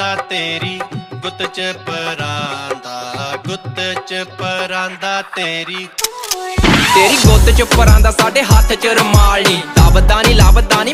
ਤੇਰੀ, ਗੁੱਤ ਚ ਪਰਾਂਦਾ, ਗੁੱਤ ਚ ਪਰਾਂਦਾ ਤੇਰੀ। ਤੇਰੀ ਗੁੱਤ ਚ ਪਰਾਂਦਾ ਸਾਡੇ ਹੱਥ ਚ ਰਮਾਲ ਨੀ ਦਬਦਾ ਨੀ, ਲੱਭਦਾ ਨੀ।